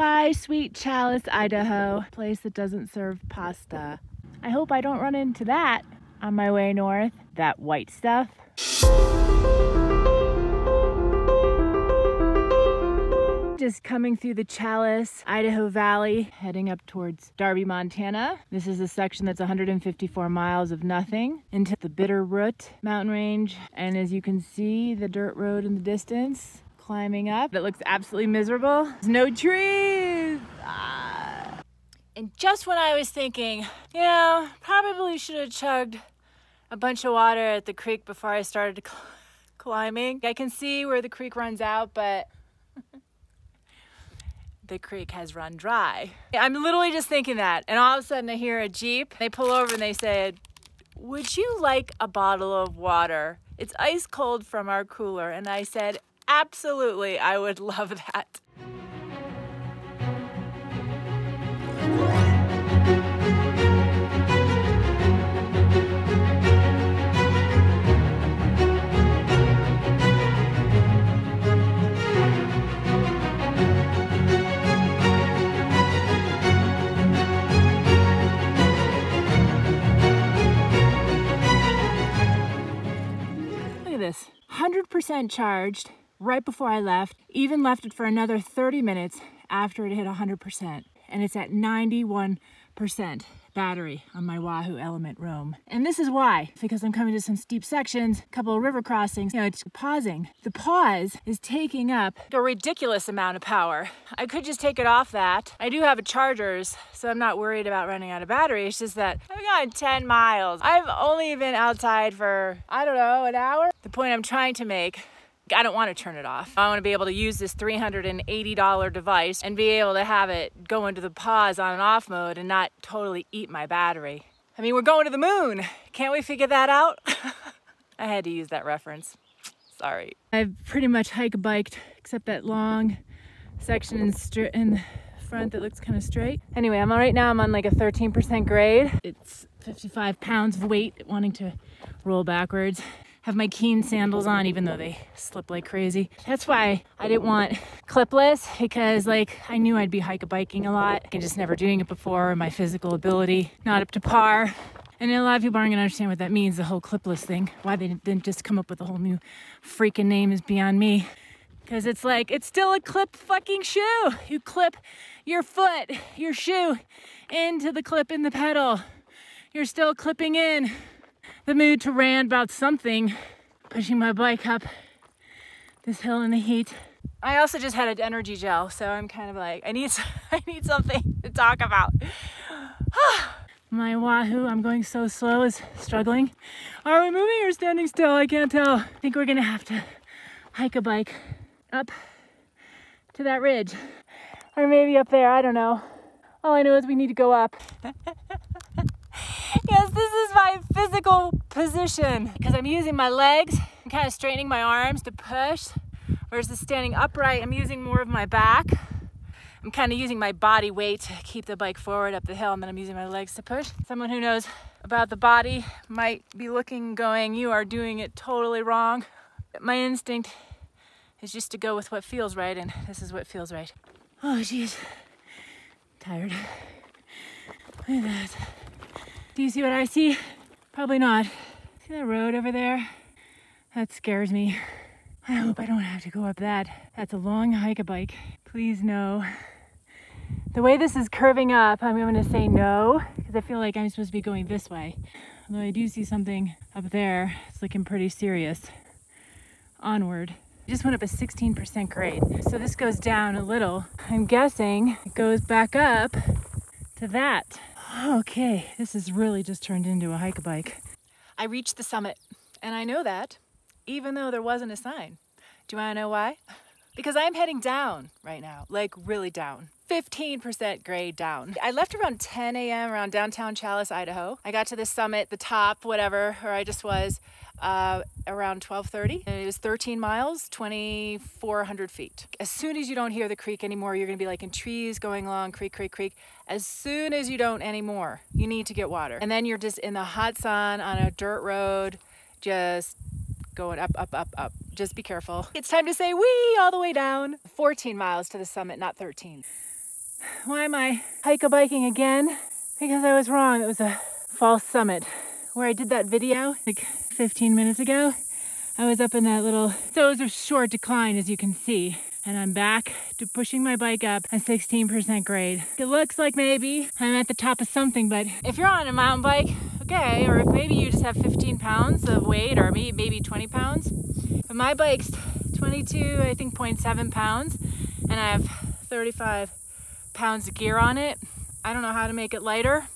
Bye, Sweet Challis, Idaho, place that doesn't serve pasta. I hope I don't run into that on my way north. That white stuff. Just coming through the Challis, Idaho Valley, heading up towards Darby, Montana. This is a section that's 154 miles of nothing into the Bitterroot mountain range. And as you can see, the dirt road in the distance, climbing up. It looks absolutely miserable. There's no trees. Ah. And just when I was thinking, you know, probably should have chugged a bunch of water at the creek before I started cl climbing. I can see where the creek runs out, but the creek has run dry. I'm literally just thinking that. And all of a sudden I hear a Jeep. They pull over and they said, would you like a bottle of water? It's ice cold from our cooler. And I said, absolutely, I would love that. Look at this 100% charged right before I left, even left it for another 30 minutes after it hit 100%. And it's at 91% battery on my Wahoo Element Roam. And this is why, because I'm coming to some steep sections, a couple of river crossings, you know, it's pausing. The pause is taking up a ridiculous amount of power. I could just take it off that. I do have a chargers, so I'm not worried about running out of battery. It's just that I've gone 10 miles. I've only been outside for, I don't know, an hour. The point I'm trying to make I don't want to turn it off. I want to be able to use this $380 device and be able to have it go into the pause on and off mode and not totally eat my battery. I mean, we're going to the moon. Can't we figure that out? I had to use that reference. Sorry. I've pretty much hike biked except that long section in, in front that looks kind of straight. Anyway, I'm on right now, I'm on like a 13% grade. It's 55 pounds of weight wanting to roll backwards have my Keen sandals on even though they slip like crazy. That's why I didn't want clipless because like I knew I'd be hike biking a lot and just never doing it before. My physical ability not up to par. And a lot of people aren't gonna understand what that means, the whole clipless thing. Why they didn't just come up with a whole new freaking name is beyond me. Because it's like, it's still a clip fucking shoe. You clip your foot, your shoe into the clip in the pedal. You're still clipping in the mood to rant about something, pushing my bike up this hill in the heat. I also just had an energy gel, so I'm kind of like, I need, I need something to talk about. my Wahoo, I'm going so slow, is struggling. Are we moving or standing still? I can't tell. I think we're gonna have to hike a bike up to that ridge. Or maybe up there, I don't know. All I know is we need to go up. yes, this is my physical position because I'm using my legs. I'm kind of straightening my arms to push. Versus standing upright, I'm using more of my back. I'm kind of using my body weight to keep the bike forward up the hill and then I'm using my legs to push. Someone who knows about the body might be looking going, you are doing it totally wrong. My instinct is just to go with what feels right and this is what feels right. Oh jeez, tired. Look at that. Do you see what I see? Probably not. See that road over there? That scares me. I hope I don't have to go up that. That's a long hike a bike. Please no. The way this is curving up, I'm going to say no because I feel like I'm supposed to be going this way. Although I do see something up there. It's looking pretty serious. Onward. I just went up a 16% grade. So this goes down a little. I'm guessing it goes back up to that. Okay, this has really just turned into a hike bike. I reached the summit, and I know that even though there wasn't a sign. Do you want to know why? Because I'm heading down right now, like really down. 15% grade down. I left around 10 a.m. around downtown Challis, Idaho. I got to the summit, the top, whatever, where I just was, uh, around 12:30. And it was 13 miles, 2,400 feet. As soon as you don't hear the creek anymore, you're gonna be like in trees going along creek, creek, creek. As soon as you don't anymore, you need to get water. And then you're just in the hot sun on a dirt road, just going up, up, up, up. Just be careful. It's time to say wee all the way down. 14 miles to the summit, not 13. Why am I hike-a-biking again? Because I was wrong. It was a false summit where I did that video like 15 minutes ago. I was up in that little, so it was a short decline as you can see. And I'm back to pushing my bike up a 16% grade. It looks like maybe I'm at the top of something, but if you're on a mountain bike, okay, or if maybe you just have 15 pounds of weight or maybe 20 pounds. But my bike's 22, I think 0.7 pounds, and I have 35 pounds of gear on it. I don't know how to make it lighter.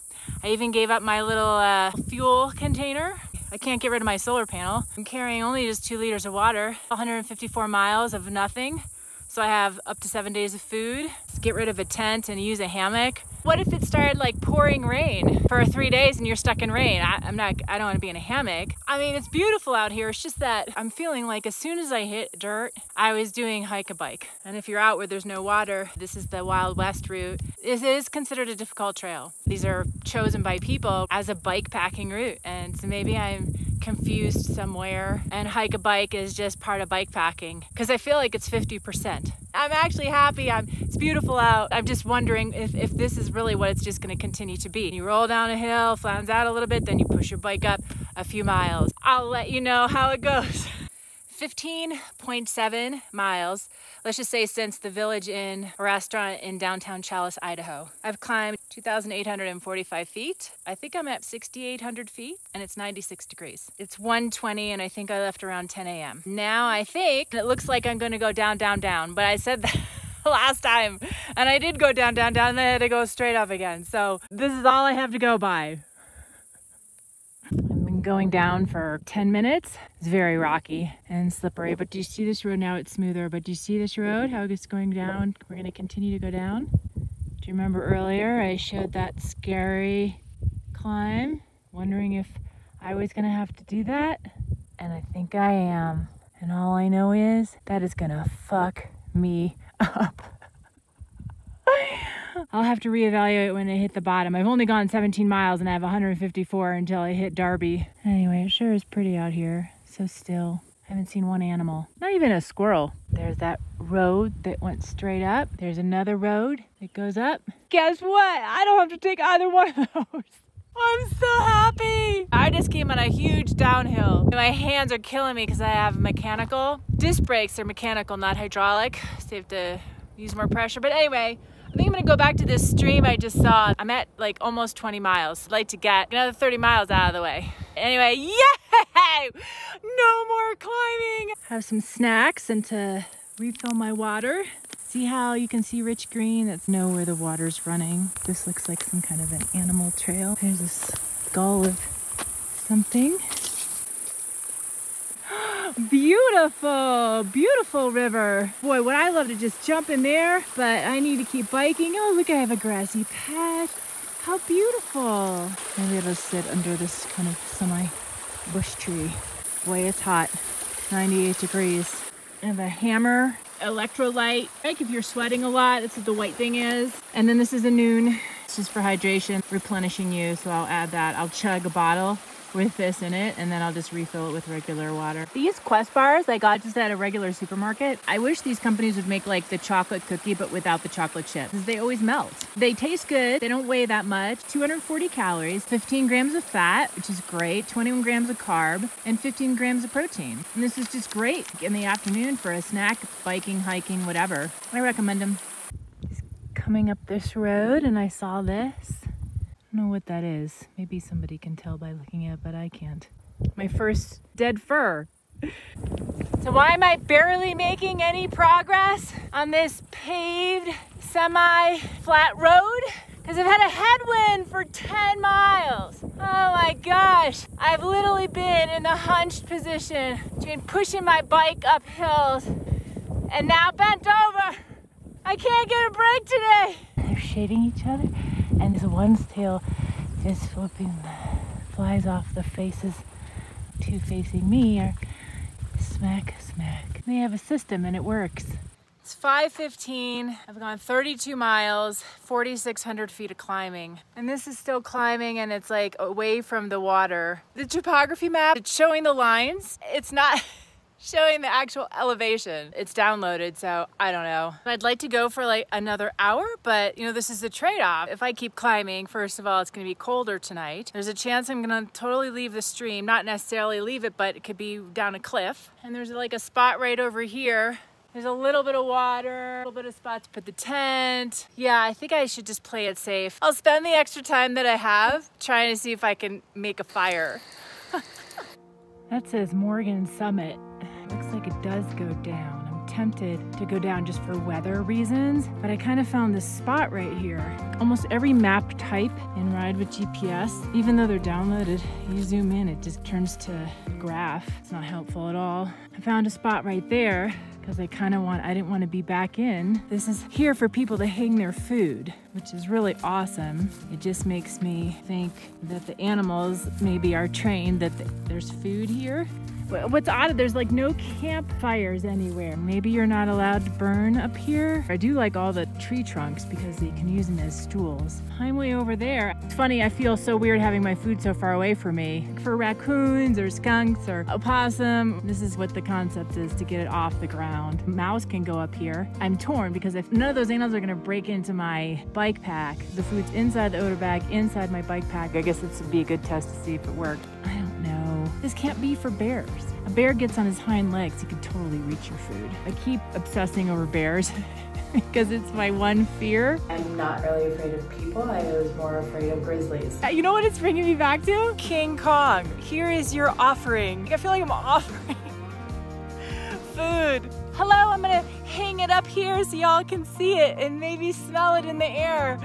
I even gave up my little uh, fuel container. I can't get rid of my solar panel. I'm carrying only just two liters of water, 154 miles of nothing. So I have up to seven days of food. Get rid of a tent and use a hammock. What if it started like pouring rain for three days and you're stuck in rain? I, am not, I don't want to be in a hammock. I mean, it's beautiful out here. It's just that I'm feeling like as soon as I hit dirt, I was doing hike a bike. And if you're out where there's no water, this is the Wild West route. Is considered a difficult trail. These are chosen by people as a bike packing route. And so maybe I'm confused somewhere and hike a bike is just part of bike packing because I feel like it's 50%. I'm actually happy. I'm, it's beautiful out. I'm just wondering if, if this is really what it's just going to continue to be. You roll down a hill, flans out a little bit, then you push your bike up a few miles. I'll let you know how it goes. 15.7 miles, let's just say since the Village Inn restaurant in downtown Challis, Idaho. I've climbed 2,845 feet. I think I'm at 6,800 feet and it's 96 degrees. It's 120 and I think I left around 10 a.m. Now I think it looks like I'm gonna go down, down, down, but I said that last time and I did go down, down, down, and then I had to go straight up again. So this is all I have to go by going down for 10 minutes. It's very rocky and slippery, but do you see this road now? It's smoother, but do you see this road, how it's going down? We're gonna continue to go down. Do you remember earlier I showed that scary climb, wondering if I was gonna have to do that? And I think I am. And all I know is that is gonna fuck me up. I'll have to reevaluate when I hit the bottom. I've only gone 17 miles and I have 154 until I hit Darby. Anyway, it sure is pretty out here. So still. I haven't seen one animal. Not even a squirrel. There's that road that went straight up. There's another road that goes up. Guess what? I don't have to take either one of those. I'm so happy. I just came on a huge downhill. My hands are killing me because I have mechanical. Disc brakes are mechanical, not hydraulic. So you have to use more pressure. But anyway, I think I'm gonna go back to this stream I just saw. I'm at like almost 20 miles. I'd like to get another 30 miles out of the way. Anyway, yay! No more climbing. Have some snacks and to refill my water. See how you can see rich green? That's know where the water's running. This looks like some kind of an animal trail. There's a skull of something. Beautiful, beautiful river. Boy, would I love to just jump in there, but I need to keep biking. Oh, look, I have a grassy patch. How beautiful. Maybe I'll sit under this kind of semi bush tree. Boy, it's hot. 98 degrees. I have a hammer, electrolyte. Like if you're sweating a lot, that's what the white thing is. And then this is a Nuun, It's just for hydration, replenishing you. So I'll add that. I'll chug a bottle with this in it and then I'll just refill it with regular water. These Quest bars I got just at a regular supermarket. I wish these companies would make like the chocolate cookie but without the chocolate chip because they always melt. They taste good. They don't weigh that much. 240 calories, 15 grams of fat, which is great, 21 grams of carb, and 15 grams of protein. And this is just great in the afternoon for a snack, biking, hiking, whatever. I recommend them. Coming up this road and I saw this know what that is. Maybe somebody can tell by looking at it, but I can't. My first dead fir. So why am I barely making any progress on this paved semi-flat road? Because I've had a headwind for 10 miles. Oh my gosh. I've literally been in the hunched position between pushing my bike up hills and now bent over. I can't get a break today. They're shading each other and this one's tail is flipping flies off the faces. Two facing me are smack, smack. They have a system and it works. It's 5.15, I've gone 32 miles, 4,600 feet of climbing. And this is still climbing and it's like away from the water. The topography map, it's showing the lines. It's not, showing the actual elevation. It's downloaded, so I don't know. I'd like to go for like another hour, but you know, this is the trade-off. If I keep climbing, first of all, it's gonna be colder tonight. There's a chance I'm gonna totally leave the stream, not necessarily leave it, but it could be down a cliff. And there's like a spot right over here there's a little bit of water, a little bit of spot to put the tent. Yeah, I think I should just play it safe. I'll spend the extra time that I have trying to see if I can make a fire. that says Morgan Summit. Like it does go down I'm tempted to go down just for weather reasons, but I kind of found this spot right here. Almost every map type in Ride with GPS, even though they're downloaded, you zoom in, it just turns to graph. It's not helpful at all. I found a spot right there because I kind of want, I didn't want to be back in. This is here for people to hang their food, which is really awesome. It just makes me think that the animals maybe are trained that there's food here What's odd, there's like no campfires anywhere. Maybe you're not allowed to burn up here. I do like all the tree trunks because you can use them as stools. I'm way over there. It's funny, I feel so weird having my food so far away from me. For raccoons or skunks or opossum, this is what the concept is to get it off the ground. Mouse can go up here. I'm torn because if none of those animals are gonna break into my bike pack, the food's inside the odor bag, inside my bike pack. I guess this would be a good test to see if it worked. I don't. This can't be for bears. A bear gets on his hind legs, he can totally reach your food. I keep obsessing over bears because it's my one fear. I'm not really afraid of people. I was more afraid of grizzlies. Uh, you know what it's bringing me back to? King Kong. Here is your offering. I feel like I'm offering food. Hello, I'm gonna hang it up here so y'all can see it and maybe smell it in the air.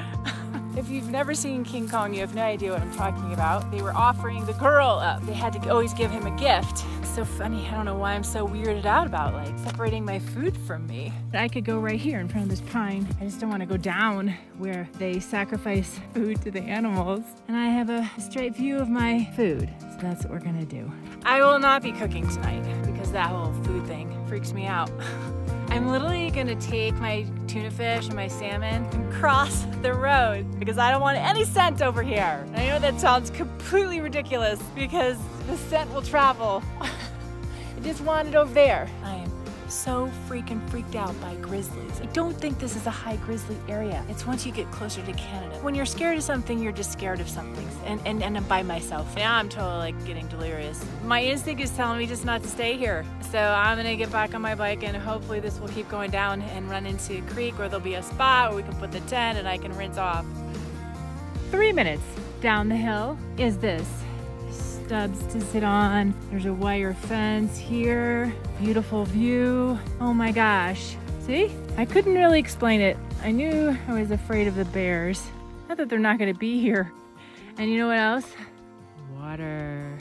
If you've never seen King Kong, you have no idea what I'm talking about. They were offering the girl up. They had to always give him a gift. It's so funny. I don't know why I'm so weirded out about like separating my food from me. I could go right here in front of this pine. I just don't want to go down where they sacrifice food to the animals. And I have a straight view of my food. So that's what we're gonna do. I will not be cooking tonight because that whole food thing freaks me out. I'm literally gonna take my tuna fish and my salmon and cross the road because I don't want any scent over here. I know that sounds completely ridiculous because the scent will travel. I just want it over there. I am so freaking freaked out by grizzlies. I don't think this is a high grizzly area. It's once you get closer to Canada. When you're scared of something, you're just scared of something. And, and, and I'm by myself. Now I'm totally like getting delirious. My instinct is telling me just not to stay here. So I'm gonna get back on my bike and hopefully this will keep going down and run into a creek where there'll be a spot where we can put the tent and I can rinse off. Three minutes down the hill is this stubs to sit on. There's a wire fence here. Beautiful view. Oh my gosh. See? I couldn't really explain it. I knew I was afraid of the bears. Not that they're not gonna be here. And you know what else? Water.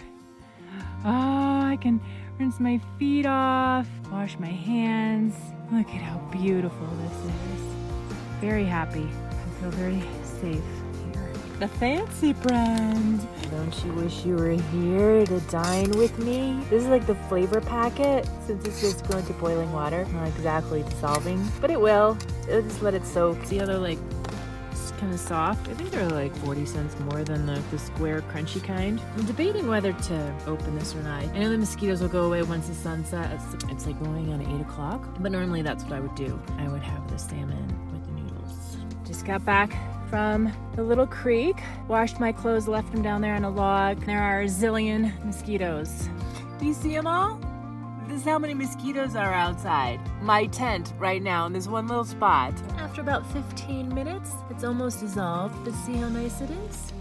Oh, I can rinse my feet off, wash my hands. Look at how beautiful this is. Very happy. I feel very safe here. the fancy brand. Don't you wish you were here to dine with me? This is like the flavor packet, since it's just going to boiling water. Not exactly dissolving, but it will. It'll just let it soak. See how they're like kind of soft. I think they're like 40 cents more than the, the square crunchy kind. I'm debating whether to open this or not. I know the mosquitoes will go away once the sun sets. It's, it's like going on 8 o'clock. But normally that's what I would do. I would have the salmon with the noodles. Just got back from the little creek. Washed my clothes, left them down there on a log. There are a zillion mosquitoes. Do you see them all? This is how many mosquitoes are outside my tent right now in this one little spot. After about 15 minutes, it's almost dissolved, but see how nice it is?